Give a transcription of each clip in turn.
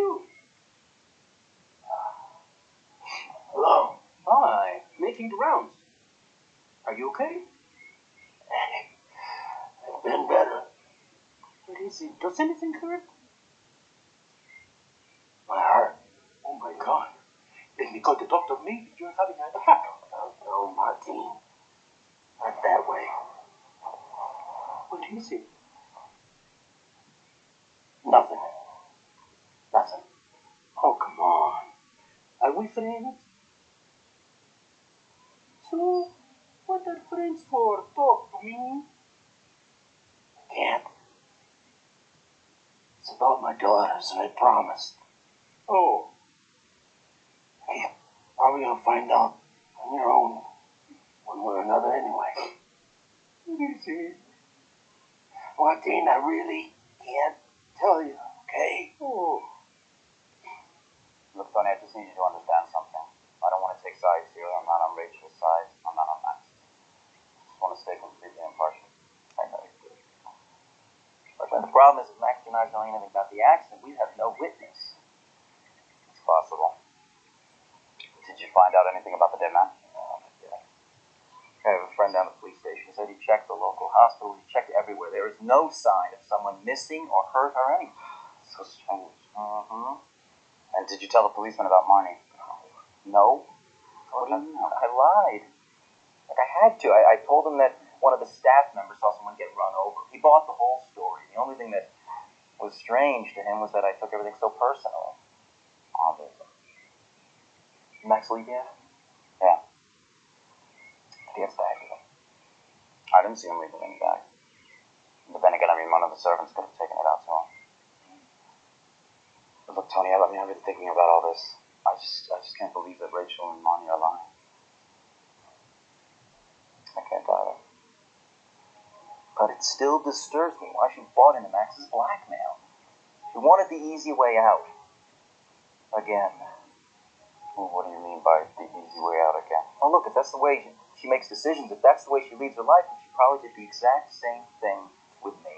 you? Oh, Hello. Hi. Making the rounds. Are you okay? I've been better. What is it? Does anything hurt? My heart. Oh my god. Let me go to doctor. Maybe you're having an attack. No, no, Martin. Not that way. What is it? Nothing. Nothing. Oh, come on. Are we friends? So, what are friends for? Talk to me. Can't. It's about my daughters, and I promised. Oh, Hey, probably gonna find out on your own, one way or another anyway. what is it? Martin, I really can't tell you, okay? Oh, Look, Tony, I just need you to understand something. I don't want to take sides here. I'm not on Rachel's side. I'm not on Max's. I just want to stay completely impartial. I know you do. But the Max denies knowing anything about the accident, we have no witness. It's possible. Did you find out anything about the dead man? No, not. I have a friend down at the police station. He said he checked the local hospital. He checked everywhere. There is no sign of someone missing or hurt or anything. So strange. Mm-hmm. And did you tell the policeman about Marnie? No. What do you mean? I lied. Like I had to. I, I told him that one of the staff members saw someone get run over. He bought the whole story. The only thing that was strange to him was that I took everything so personal. Obviously. Yet? Yeah. He with him? I didn't see him leave anything back. But then again, I mean, one of the servants could have taken it out to him. But look, Tony, I, I mean, I've been thinking about all this. I just, I just can't believe that Rachel and Marnie are lying. I can't doubt it. But it still disturbs me why she bought into Max's blackmail. She wanted the easy way out. Again. Well, what do you mean by the easy way out again? Oh, look, if that's the way she makes decisions, if that's the way she leads her life, then she probably did the exact same thing with me.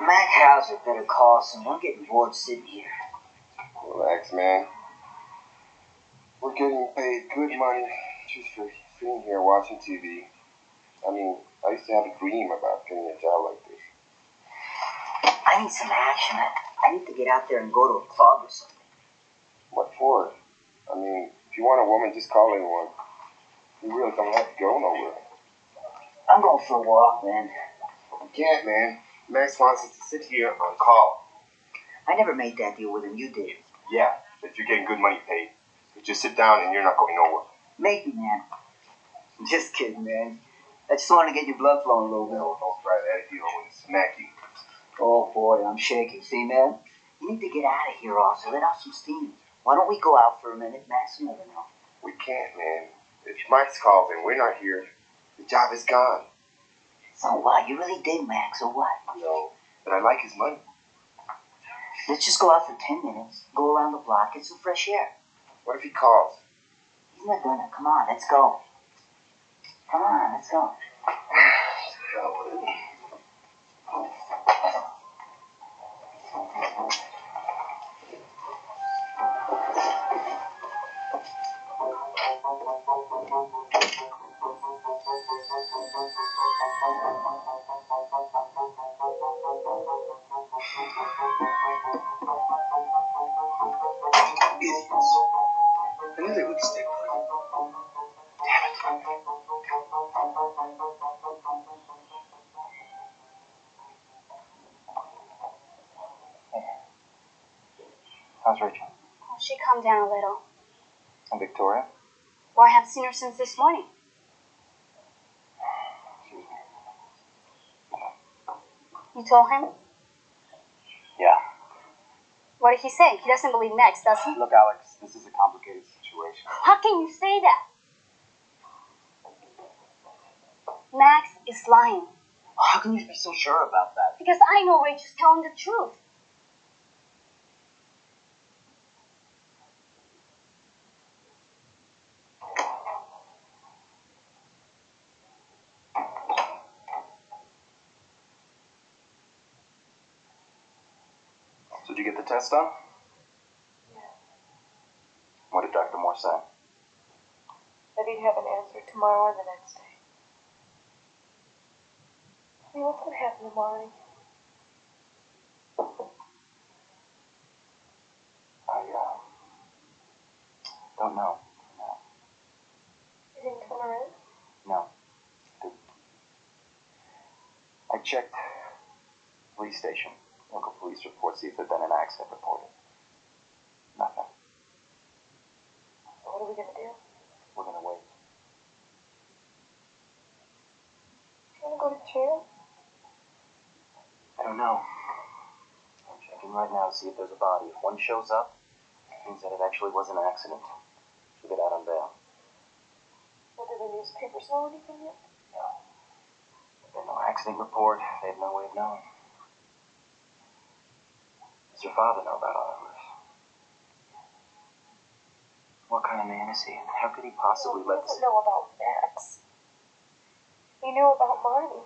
Mac Hauser better call someone. I'm getting bored sitting here. Relax, man. We're getting paid good money just for sitting here watching TV. I mean, I used to have a dream about getting a job like this. I need some action. I, I need to get out there and go to a club or something. What for? I mean, if you want a woman, just call anyone. You really don't have to go nowhere. I'm going for a walk, man. You can't, man. Max wants us to sit here on call. I never made that deal with him. You did. Yeah, if you're getting good money paid. You just sit down and you're not going nowhere. Maybe, man. Just kidding, man. I just want to get your blood flowing a little bit. No, don't try that deal and smack you. Oh, boy, I'm shaking. See, man? You need to get out of here, also. Let out some steam. Why don't we go out for a minute? Max will never know. We can't, man. If Max calls and we're not here, the job is gone. So what? You really dig Max, or what? No, but I like his money. Let's just go out for ten minutes, go around the block, get some fresh air. What if he calls? He's not gonna. Come on, let's go. Come on, let's go. Idiots. I knew they wouldn't stay put. Damn it. How's Rachel? Oh, she calmed down a little. And Victoria? Well, I haven't seen her since this morning. Excuse me. You told him? What did he say? He doesn't believe Max, does he? Look, Alex, this is a complicated situation. How can you say that? Max is lying. How can you be so sure about that? Because I know Rachel's telling the truth. Did you test done? What did Dr. Moore say? That he'd have an answer tomorrow or the next day. I mean, what's gonna happen tomorrow? I, uh, don't know. No. You didn't come around? No. Didn't. I checked police station, local police report, see if there'd been an accident reported. Nothing. What are we gonna do? We're gonna wait. Do you wanna go to jail? I don't know. I'm checking right now to see if there's a body. If one shows up, it means that it actually was an accident. She'll get out on bail. What did the newspapers know anything yet? No. There's been no accident report. They have no way of knowing. Does your father know about all of this? What kind of man is he? How could he possibly well, let he this... know about Max. He knew about Marnie.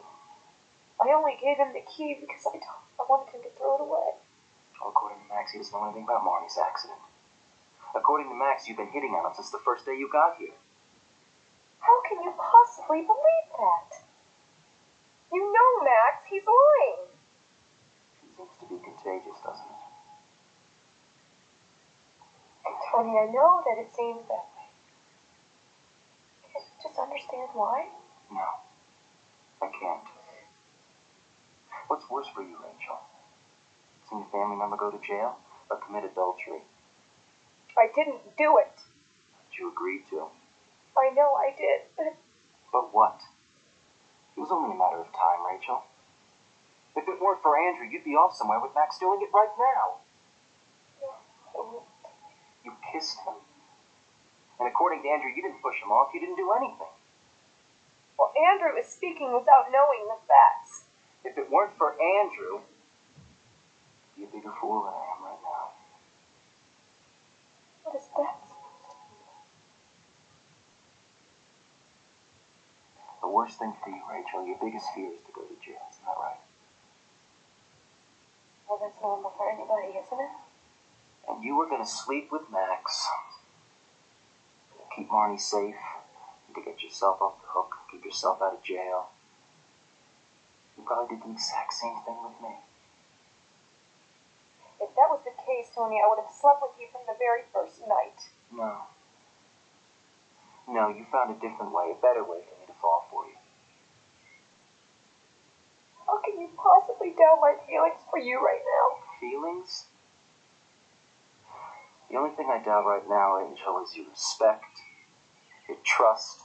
I only gave him the key because I, don't, I wanted him to throw it away. Well, according to Max, he doesn't know anything about Marnie's accident. According to Max, you've been hitting on him since the first day you got here. How can you possibly believe that? You know Max, he's lying. He seems to be contagious, doesn't it? I know that it seems that way. Can't you just understand why? No, I can't. What's worse for you, Rachel? Seeing a family member go to jail or commit adultery? I didn't do it. That you agreed to. I know I did, but But what? It was only a matter of time, Rachel. If it weren't for Andrew, you'd be off somewhere with Max doing it right now. You kissed him. And according to Andrew, you didn't push him off. You didn't do anything. well, Andrew is speaking without knowing the facts. If it weren't for Andrew, you'd be a bigger fool than I am right now. What is that? The worst thing for you, Rachel, your biggest fear is to go to jail. Isn't that right? Well, that's normal for anybody, isn't it? And you were going to sleep with Max. To keep Marnie safe. And to get yourself off the hook. Keep yourself out of jail. You probably did the exact same thing with me. If that was the case, Tony, I would have slept with you from the very first night. No. No, you found a different way, a better way for me to fall for you. How can you possibly doubt my feelings for you right now? Feelings? The only thing I doubt right now, Angel, is your respect, your trust,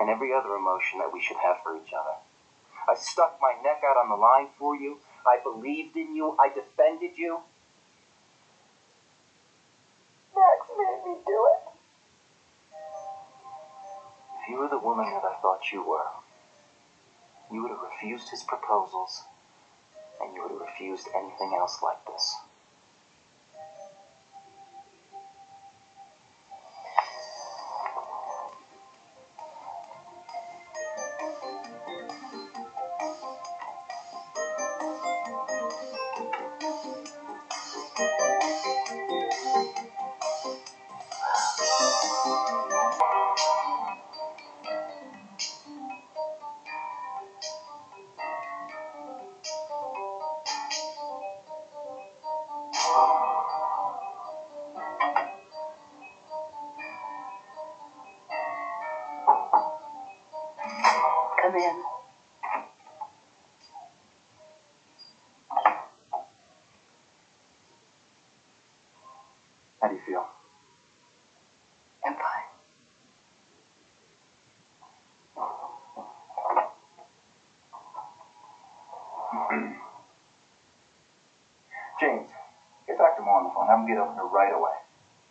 and every other emotion that we should have for each other. I stuck my neck out on the line for you. I believed in you. I defended you. Max made me do it. If you were the woman that I thought you were, you would have refused his proposals, and you would have refused anything else like this. Dr. On the phone. Have him get over here right away.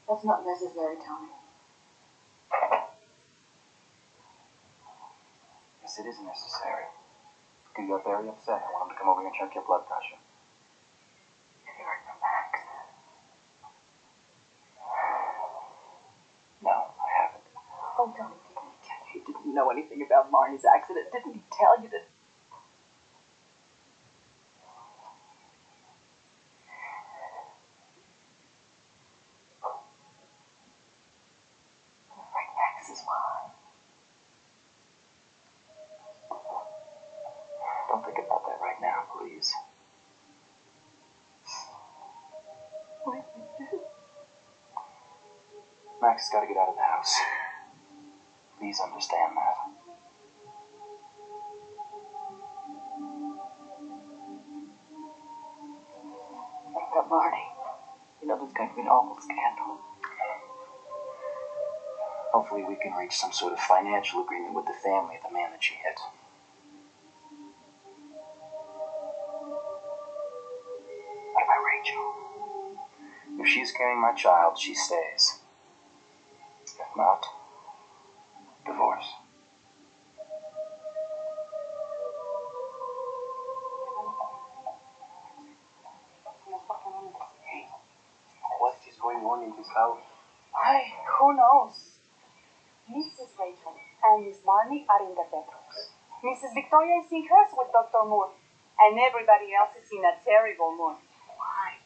That's not necessary, Tony. Yes, it is necessary. Because You got very upset. I want him to come over here and check your blood pressure. Have you heard Max? No, I haven't. Oh, Tony, didn't he tell you he didn't know anything about Marnie's accident? Didn't he tell you that? Max has got to get out of the house. Please understand that. What about Marty? You know, there's going to be an awful scandal. Hopefully, we can reach some sort of financial agreement with the family of the man that she hit. What about Rachel? If she's carrying my child, she stays. Not, divorce. What is going on in this house? Why, who knows? Mrs. Rachel and Miss Marnie are in the bedrooms. Mrs. Victoria is in hers with Dr. Moore, and everybody else is in a terrible mood. Why?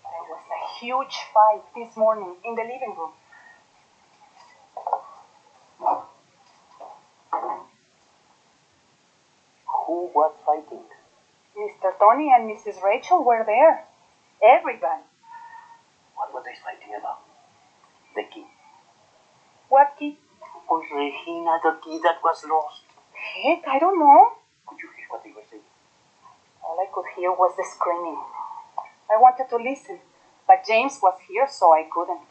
There was a huge fight this morning in the living room. Who was fighting? Mr. Tony and Mrs. Rachel were there. Everybody. What were they fighting about? The key. What key? Oh, Regina, the key that was lost. Heck, I don't know. Could you hear what they were saying? All I could hear was the screaming. I wanted to listen, but James was here, so I couldn't.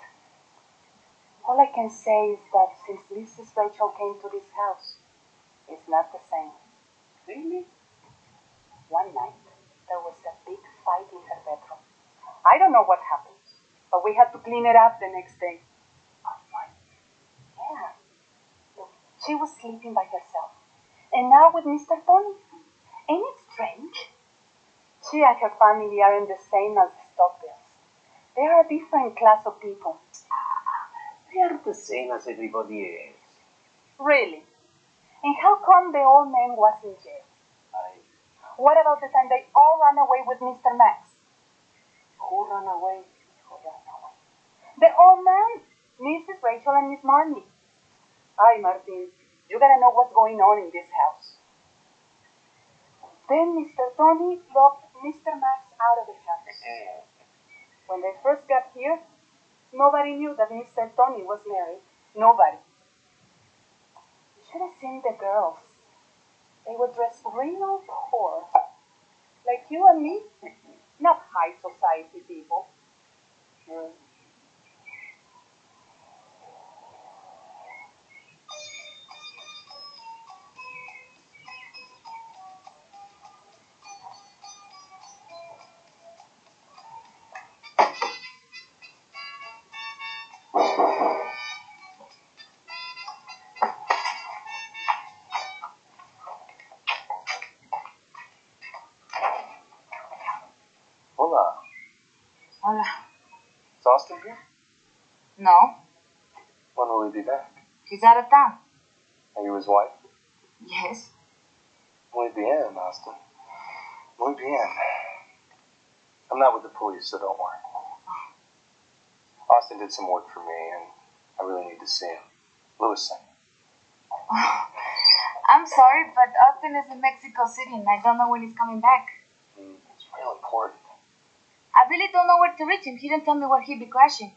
All I can say is that since Mrs. Rachel came to this house, it's not the same. Really? One night, there was a big fight in her bedroom. I don't know what happened, but we had to clean it up the next day. Oh, yeah. Look, she was sleeping by herself. And now with Mr. Tony. Ain't it strange? She and her family aren't the same as the Stockdales. They are a different class of people. They are the same as everybody else. Really? And how come the old man was in jail? I. What about the time they all ran away with Mr. Max? Who ran away? Who ran away? The old man, Mrs. Rachel and Miss Marnie. Ay, Martin, you gotta know what's going on in this house. Then Mr. Tony locked Mr. Max out of the house. Eh, When they first got here, nobody knew that Mr. Tony was married. Nobody. You should have seen the girls. They were dressed real poor. Like you and me. Not high society people. Hola. Is Austin here? No, When will he be back? he's out of town. Are you his wife? Yes. Muy bien, Austin. Muy bien. I'm not with the police, so don't worry. Austin did some work for me, and I really need to see him. Lewis sent. I'm sorry, but Austin is in Mexico City and I don't know when he's coming back. Mm, It's real important. I really don't know where to reach him. He didn't tell me where he'd be crashing.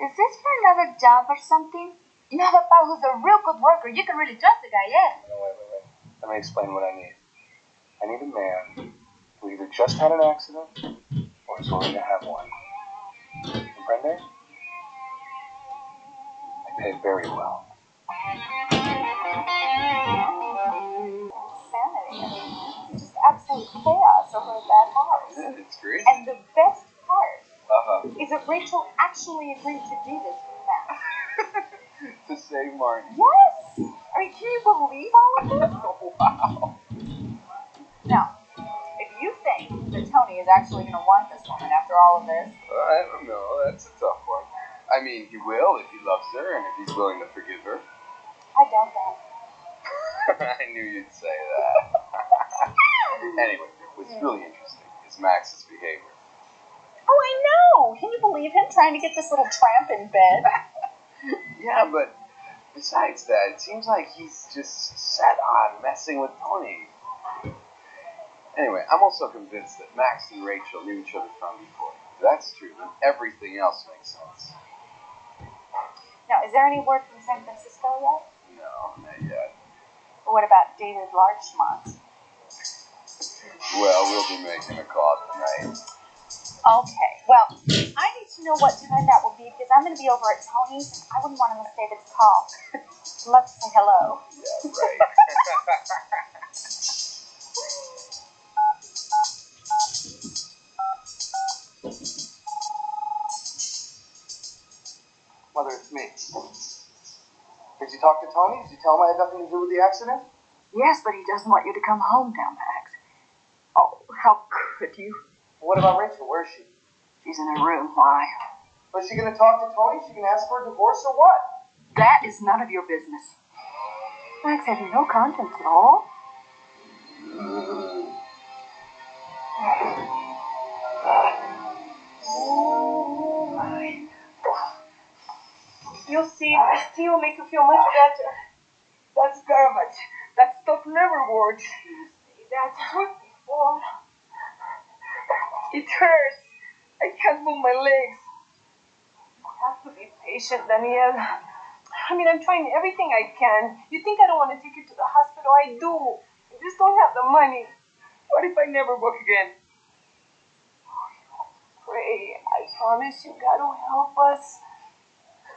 Is this for another job or something? You know, the pal who's a real good worker. You can really trust the guy, yeah. No, wait, wait, wait. Let me explain what I need. I need a man who either just had an accident or is willing to have one. Comprende? I pay very well. Insanity. Absolute chaos over at that house. It's great. And the best part Uh-huh. is that Rachel actually agreed to do this with Max. to save Martin. Yes! I mean, can you believe all of this? wow. Now, if you think that Tony is actually going to want this woman after all of this, I don't know. That's a tough one. I mean, he will if he loves her and if he's willing to forgive her. I doubt that. I knew you'd say that. Anyway, what's really interesting is Max's behavior. Oh, I know! Can you believe him trying to get this little tramp in bed? Yeah, but besides that, it seems like he's just set on messing with Tony. Anyway, I'm also convinced that Max and Rachel knew each other from before. That's true, and everything else makes sense. Now, is there any word from San Francisco yet? No, not yet. What about David Larchmont? Well, we'll be making a call tonight. Okay, well, I need to know what time that will be because I'm going to be over at Tony's. I wouldn't want to miss David's call. Love to say hello. Yeah, right. Mother, it's me. Did you talk to Tony? Did you tell him I had nothing to do with the accident? Yes, but he doesn't want you to come home down Max. How could you? What about Rachel? Where is she? She's in her room. Why? Was she going to talk to Tony? She can ask for a divorce or what? That is none of your business. Max, have you no conscience at all? You'll see, this tea will make you feel much better. That's garbage. That stuff never works. That's worked before. It hurts. I can't move my legs. You have to be patient, Danielle. I mean, I'm trying everything I can. You think I don't want to take you to the hospital? I do. I just don't have the money. What if I never walk again? Oh, pray. I promise you, God will help us.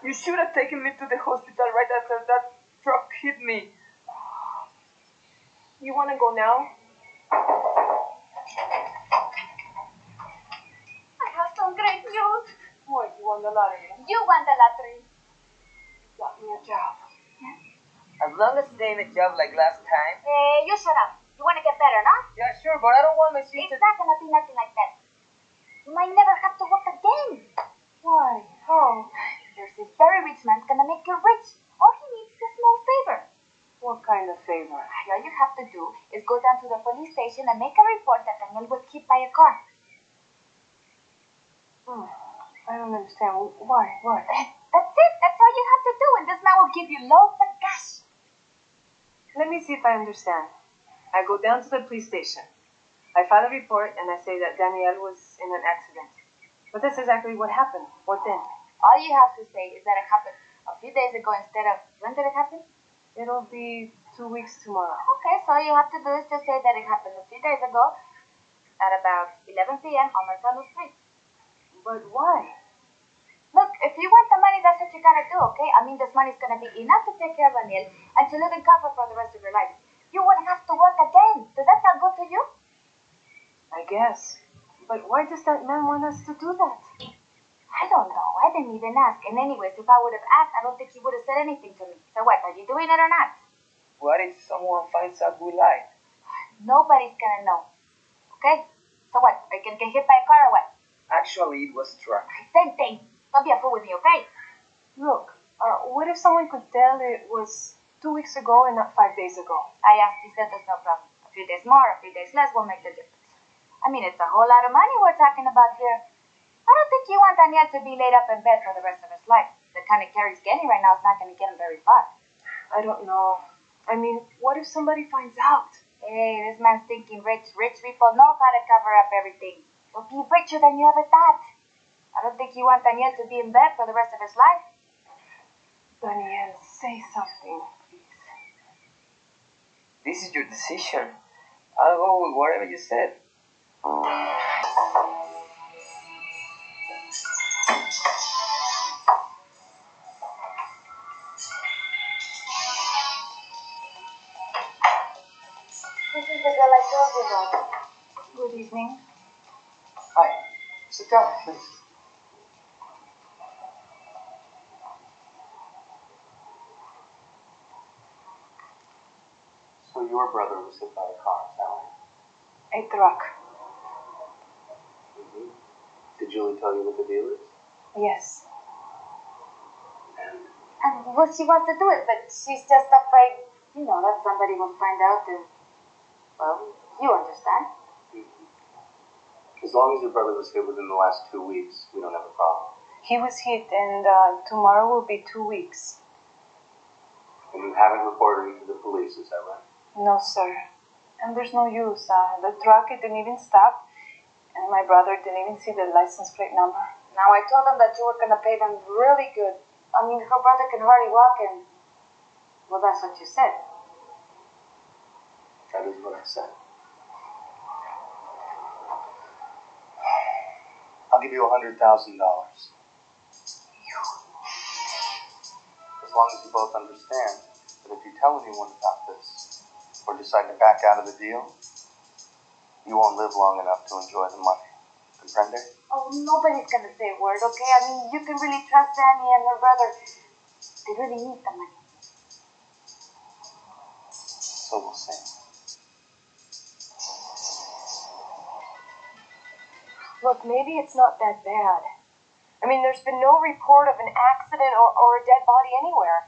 You should have taken me to the hospital right after that truck hit me. You want to go now? I have some great news. What? You won the lottery? You won the lottery. Got me a job. As long as it ain't a job like last time. Hey, you shut up. You want to get better, no? Yeah, sure, but I don't want my sister... It's sister. not gonna be nothing like that. You might never have to work again. Why? How? There's this very rich man's gonna make you rich. All he needs is a small favor. What kind of favor? All you have to do is go down to the police station and make a report that Daniel was hit by a car. Hmm. I don't understand. Why? What? That's it. That's all you have to do, and this man will give you loads of cash. Let me see if I understand. I go down to the police station. I file a report and I say that Danielle was in an accident. But that's exactly what happened. What then? All you have to say is that it happened a few days ago instead of when did it happen? It'll be two weeks tomorrow. Okay, so all you have to do is just say that it happened a few days ago at about 11 p.m. on Mercado Street. But why? Look, if you want the money, that's what you're gonna do, okay? I mean, this money's gonna be enough to take care of Anil and to live in comfort for the rest of your life. You wouldn't have to work again. Does that sound good to you? I guess. But why does that man want us to do that? I don't know. I didn't even ask. And anyways, if I would have asked, I don't think he would have said anything to me. So what? Are you doing it or not? What if someone finds out we lied? Nobody's gonna know. Okay? So what? Are you gonna get hit by a car or what? Actually, it was a truck. Same thing. Don't be a fool with me, okay? Look, uh, what if someone could tell it was two weeks ago and not five days ago? I asked. He said there's no problem. A few days more, a few days less will make the difference. I mean, it's a whole lot of money we're talking about here. I don't think you want Daniel to be laid up in bed for the rest of his life. The kind of care he's getting right now is not going to get him very far. I don't know. I mean, what if somebody finds out? Hey, this man's thinking rich. Rich people know how to cover up everything. You'll be richer than you ever thought. I don't think you want Daniel to be in bed for the rest of his life. Daniel, say something, please. This is your decision. I'll go with whatever you said. This is the girl I told you about. Good evening. Hi. Sit down, please. Your brother was hit by a car, is that right? A truck. Mm-hmm. Did Julie tell you what the deal is? Yes. And And well, she wants to do it, but she's just afraid, you know, that somebody will find out and, well, you understand. as long as your brother was hit within the last two weeks, we don't have a problem. He was hit, and uh, tomorrow will be two weeks. And you haven't reported him to the police, is that right? No, sir. And there's no use. Uh, the truck, it didn't even stop. And my brother didn't even see the license plate number. Now I told them that you were gonna pay them really good. I mean, her brother can hardly walk, and well, that's what you said. That is what I said. I'll give you a hundred thousand dollars. As long as you both understand that if you tell anyone about this or decide to back out of the deal, you won't live long enough to enjoy the money. Comprende? Oh, nobody's gonna say a word, okay? I mean, you can really trust Annie and her brother. They really need the money. So we'll see. Look, maybe it's not that bad. I mean, there's been no report of an accident or, or a dead body anywhere.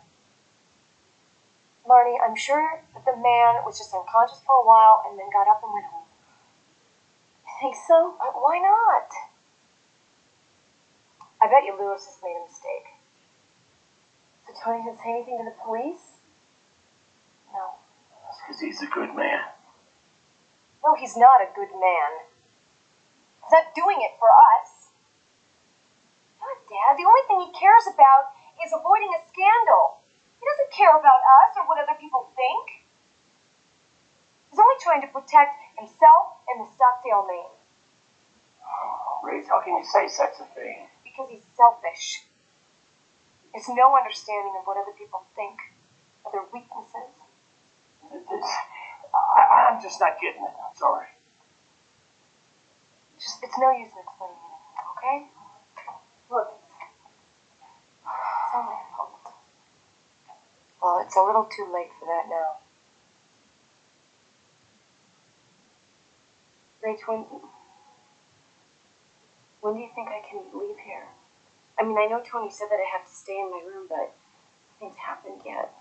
Marty, I'm sure that the man was just unconscious for a while and then got up and went home. You think so? Uh, why not? I bet you Lewis has made a mistake. So Tony didn't say anything to the police? No. That's because he's a good man. No, he's not a good man. He's not doing it for us. God, Dad, the only thing he cares about is avoiding a scandal. Care about us or what other people think. He's only trying to protect himself and the Stockdale name Oh, how can you say such a thing? because he's selfish. There's no understanding of what other people think, of their weaknesses. This, I, I'm just not getting it. I'm sorry. It's just, it's no use in explaining anything, okay? Look, it's all Well, it's a little too late for that now. Rach, when, when do you think I can leave here? I mean, I know Tony said that I have to stay in my room, but nothing's happened yet.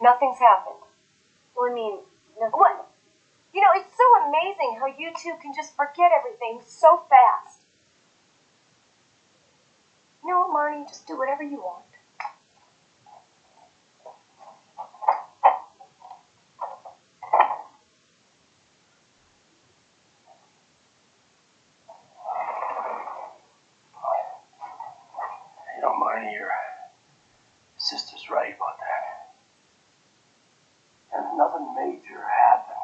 Nothing's happened. Well, I mean, nothing. What? You know, it's so amazing how you two can just forget everything so fast. You know Marnie? Just do whatever you want. You know, Marnie, your sister's right about that. And nothing major happened.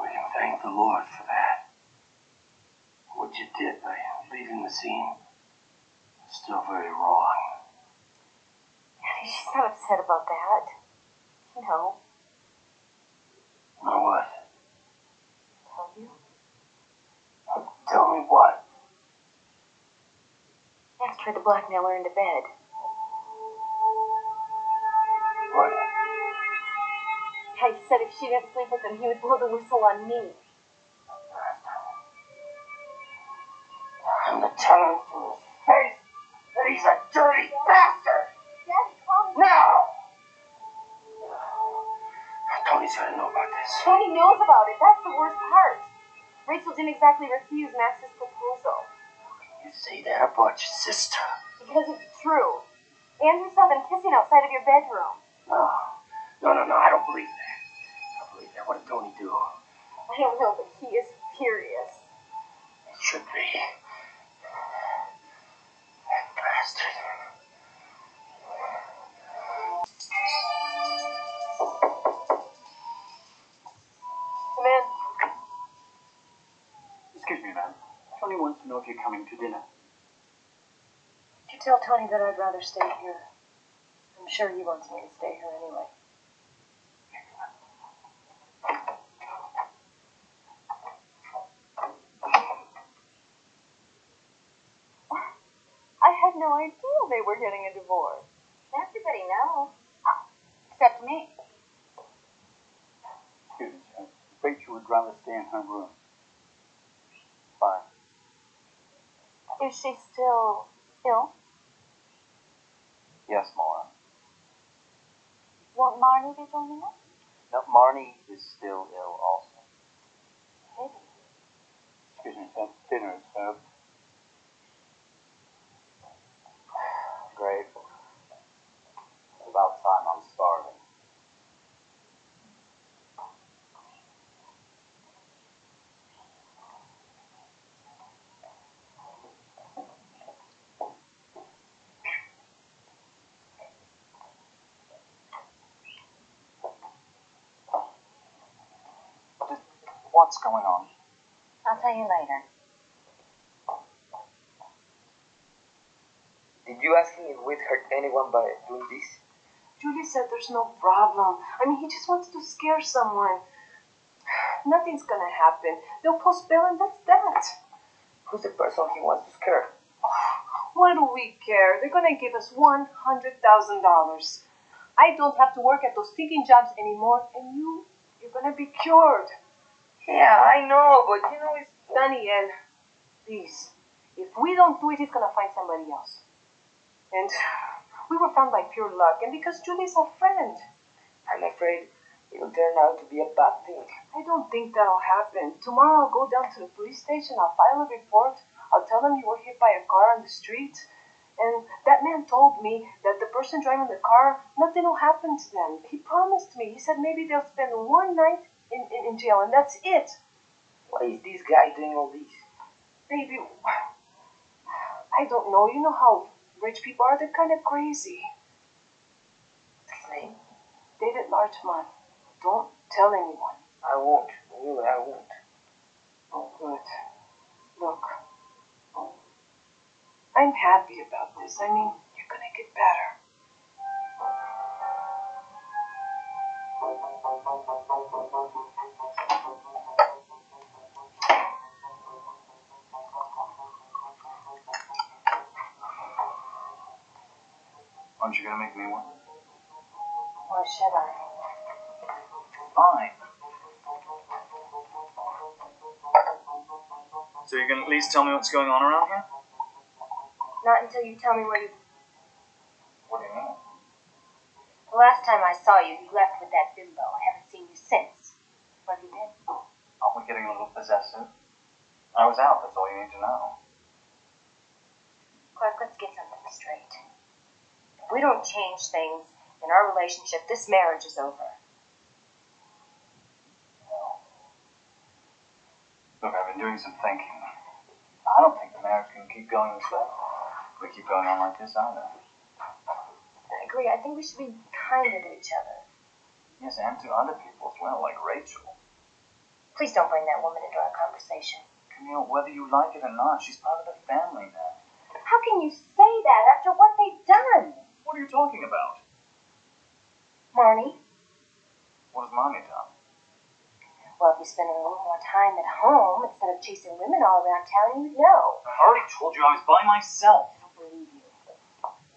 We can thank the Lord for that. What you did by leaving the scene still very wrong. She's not upset about that. No. Know what? tell you. Tell me what? Max tried to blackmail her into bed. What? He said if she didn't sleep with him, he would blow the whistle on me. Didn't exactly refuse Max's proposal. You say that about your sister? Because it's true. Andrew saw them kissing outside of your bedroom. No. No, no, no, I don't believe that. I don't believe that. What did Tony do? I don't know, but he is furious. It should be. That bastard. Tony wants to know if you're coming to dinner. Did you tell Tony that I'd rather stay here? I'm sure he wants me to stay here anyway. I had no idea they were getting a divorce. Everybody knows. Except me. Excuse me, sir. Rachel would rather stay in her room. Is she still ill? Yes, Maura. Won't Marnie be joining us? No, Marnie is still ill also. Excuse me, sir. Dinner is served. Great. It's about time I'm starving. What's going on? I'll tell you later. Did you ask him if we'd hurt anyone by doing this? Julie said there's no problem. I mean, he just wants to scare someone. Nothing's gonna happen. They'll post bail and that's that. Who's the person he wants to scare? What do we care? They're gonna give us one hundred thousand dollars. I don't have to work at those stinking jobs anymore, and you, you're gonna be cured. Yeah, I know, but you know it's Daniel, please. If we don't do it, he's gonna find somebody else. And we were found by pure luck, and because Julie's our friend. I'm afraid it'll turn out to be a bad thing. I don't think that'll happen. Tomorrow I'll go down to the police station, I'll file a report, I'll tell them you were hit by a car on the street. And that man told me that the person driving the car, nothing will happen to them. He promised me. He said maybe they'll spend one night in, in, in jail, and that's it. Why is this guy doing all this? Baby, I don't know. You know how rich people are? They're kind of crazy. His name? David Larchmont. Don't tell anyone. I won't. Really, I won't. Oh, good. Look, oh. I'm happy about this. I mean, you're gonna get better. Aren't you gonna make me one? Or should I? Fine. So you can at least tell me what's going on around here? Not until you tell me where you. What do you mean? The last time I saw you, you left with that bimbo. I haven't seen you since. Where have you been? Aren't we getting a little possessive? I was out, that's all you need to know. Clark, let's get something straight. If we don't change things in our relationship, this marriage is over. Look, I've been doing some thinking. I don't think the marriage can keep going this way. If we keep going on like this either. I agree. I think we should be kinder to each other. Yes, and to other people as well, like Rachel. Please don't bring that woman into our conversation. Camille, whether you like it or not, she's part of the family now. How can you say that after what they've done? What are you talking about? Marnie, What has mommy done? well, if you spend a little more time at home instead of chasing women all around town, you'd know. I already told you I was by myself. I don't believe you.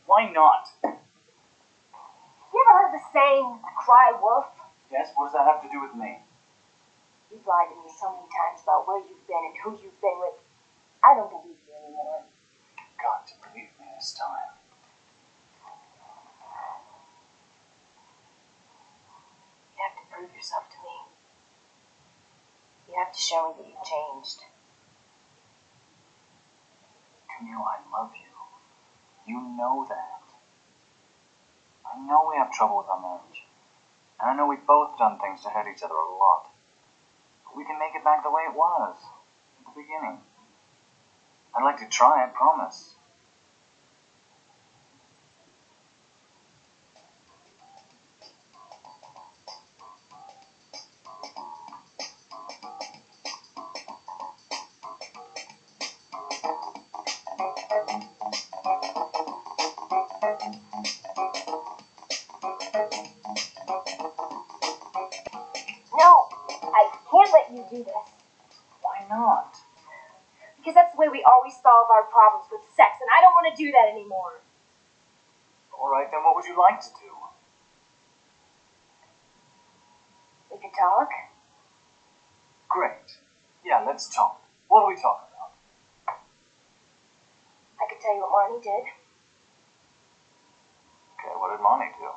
Why not? You ever heard the saying, cry wolf? Yes, what does that have to do with me? You've lied to me so many times about where you've been and who you've been with. I don't believe you anymore. You've got to believe me this time. You have to prove yourself to me. You have to show me that you've changed. Camille, I love you. You know that. I know we have trouble with our marriage. And I know we've both done things to hurt each other a lot. But we can make it back the way it was at the beginning. I'd like to try, I promise. Always solve our problems with sex, and I don't want to do that anymore. All right, then what would you like to do? We could talk. Great. Yeah, let's talk. What are we talking about? I could tell you what Marnie did. Okay, what did Marnie do?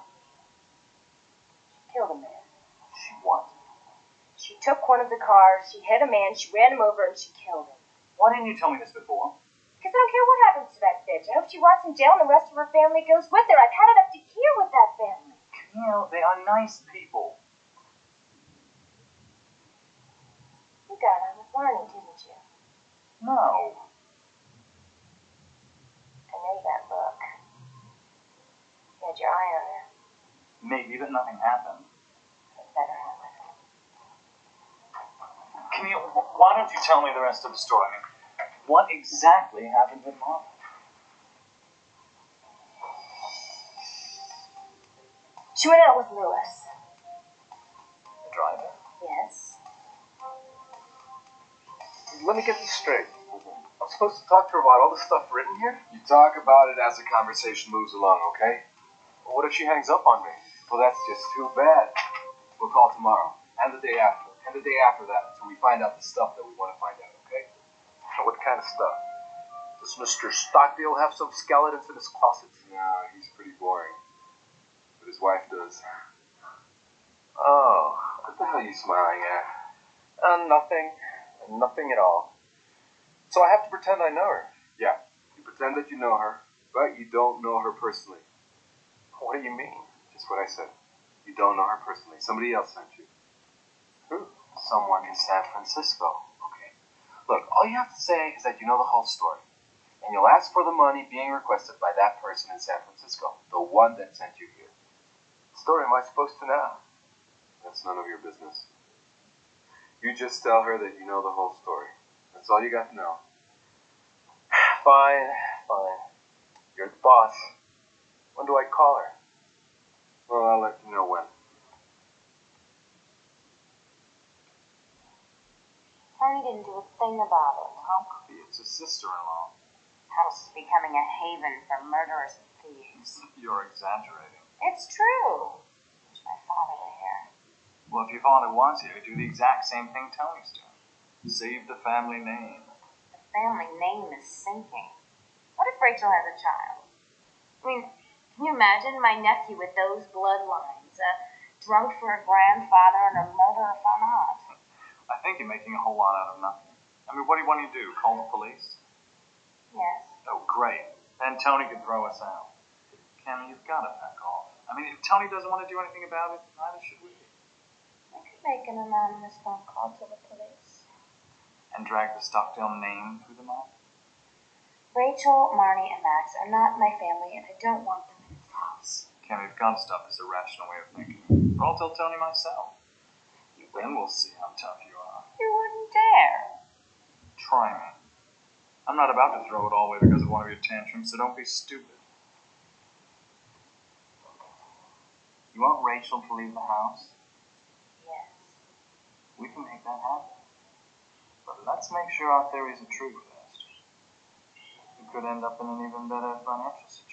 She killed a man. She what? She took one of the cars, she hit a man, she ran him over, and she killed him. Why didn't you tell me this before? Because I don't care what happens to that bitch. I hope she rots in jail and the rest of her family goes with her. I've had it up to here with that family. Camille, they are nice people. You got on with Marnie, didn't you? No. I know that look. You had your eye on her. Maybe, but nothing happened. It better happen. can you? Why don't you tell me the rest of the story? I mean, what exactly happened with Mom? She went out with Lewis. The driver. Yes. Let me get this straight. I'm supposed to talk to her about all the stuff written here? You talk about it as the conversation moves along, okay? Well, what if she hangs up on me? Well, that's just too bad. We'll call tomorrow, and the day after, and the day after that, until we find out the stuff that we want to find out, okay? What kind of stuff? Does Mr. Stockdale have some skeletons in his closet? No, he's pretty boring. But his wife does. Oh, What the hell are you smiling at? uh, nothing. Nothing at all. So I have to pretend I know her. Yeah, you pretend that you know her, but you don't know her personally. What do you mean? Just what I said. You don't know her personally. Somebody else sent you. Who? Someone in San Francisco. Look, all you have to say is that you know the whole story. And you'll ask for the money being requested by that person in San Francisco. The one that sent you here. What story am I supposed to know? That's none of your business. You just tell her that you know the whole story. That's all you got to know. Fine, fine. You're the boss. When do I call her? Well, I'll let you know when. Tony didn't do a thing about it. How could he? It's his sister-in-law. House is becoming a haven for murderers and thieves. You're exaggerating. It's true. Wish my father were here. Well, if your father was here, do the exact same thing Tony's doing. Save the family name. The family name is sinking. What if Rachel has a child? I mean, can you imagine my nephew with those bloodlines? A drunk for a grandfather and a murderer for an aunt. I think you're making a whole lot out of nothing. I mean, what do you want to do? Call the police? Yes. Oh, great. Then Tony could throw us out. Cam, you've got to back off. I mean, if Tony doesn't want to do anything about it, neither should we. I could make an anonymous phone call to the police. And drag the Stockdale name through the mob? Rachel, Marnie, and Max are not my family, and I don't want them in this house. Cam, you've got to stop this irrational way of thinking. Or I'll tell Tony myself. Then we'll see how tough you are. You wouldn't dare. Try me. I'm not about to throw it all away because of one of your tantrums, so don't be stupid. You want Rachel to leave the house? Yes. We can make that happen. But let's make sure our theories are true first. We could end up in an even better financial situation.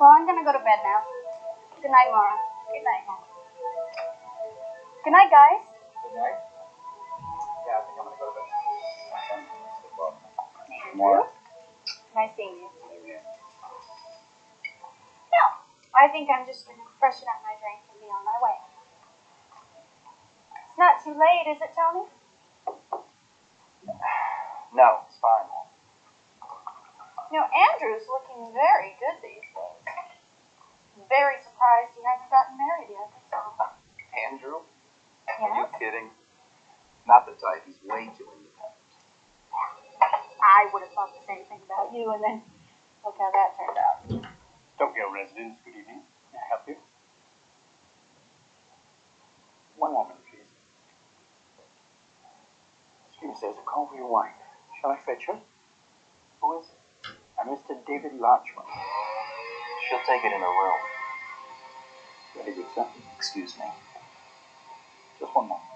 Well, I'm gonna go to bed now. Good night, Mara. Good night, Mom. Good night, guys. Good night. Yeah, I think I'm gonna go to bed. Andrew? Nice seeing you. No, I think I'm just gonna freshen up my drink and be on my way. It's not too late, is it, Tony? No, it's fine. You know, Andrew's looking very good these very surprised he hasn't gotten married yet. Andrew? Are you kidding? Not the type. He's way too independent. I would have thought the same thing about you, and then look how that turned out. Tokyo residents, good evening. May I help you? One moment, please. Excuse me, there's a call for your wife. Shall I fetch her? Who is it? A Mr. David Larchmont. She'll take it in her room. Excuse me. Just one moment.